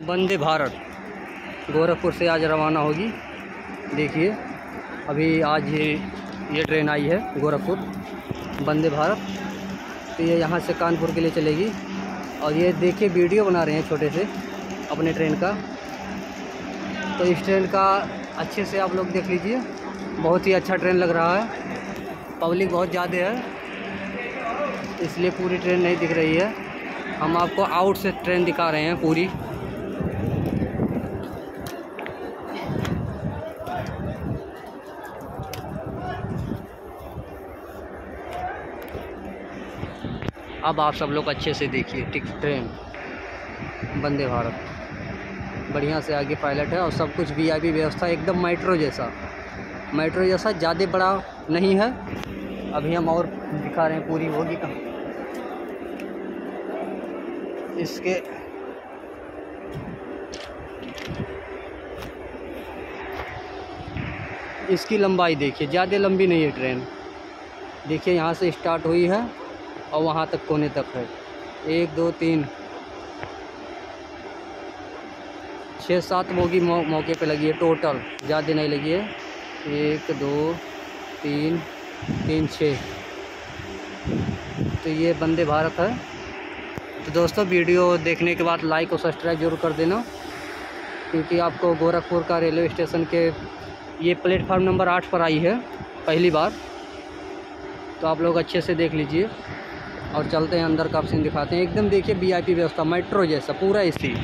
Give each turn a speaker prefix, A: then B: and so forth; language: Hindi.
A: वंदे भारत। गोरखपुर से आज रवाना होगी। देखिए, अभी आज ये ये ट्रेन आई है गोरखपुर। वंदे भारत। तो ये यहाँ से कानपुर के लिए चलेगी। और ये देखिए, वीडियो बना रहे हैं छोटे से अपने ट्रेन का। तो इस ट्रेन का अच्छे से आप लोग देख लीजिए। बहुत ही अच्छा ट्रेन लग रहा है। पब्लिक बहुत ज़्यादा है। इसलिए पूरी ट्रेन नहीं दिख रही है। हम आपको आउट से ट्रेन दिखा रहे हैं पूरी। अब आप सब लोग अच्छे से देखिए टिक ट्रेन। वंदे भारत। बढ़िया से आगे पायलट है और सब कुछ वीआईपी व्यवस्था एकदम मेट्रो जैसा। मेट्रो जैसा ज़्यादा बड़ा नहीं है। अभी हम और दिखा रहे हैं पूरी होगी कहाँ। इसके इसकी लंबाई देखिए, ज़्यादा लंबी नहीं है ट्रेन। देखिए, यहाँ से स्टार्ट हुई है। और वहाँ तक कोने तक है। एक दो तीन। छः सात बोगी मौ, मौके पे लगी है टोटल। ज़्यादा नहीं लगी है। एक दो तीन तीन छः। तो ये वंदे भारत है। तो दोस्तों वीडियो देखने के बाद लाइक और सब्सक्राइब ज़रूर कर देना। क्योंकि आपको गोरखपुर का रेलवे स्टेशन के ये प्लेटफार्म नंबर आठ पर आई है पहली बार। तो आप लोग अच्छे से देख लीजिए। और चलते हैं अंदर का सीन दिखाते हैं। एकदम देखिए वीआईपी व्यवस्था मेट्रो जैसा, पूरा एसी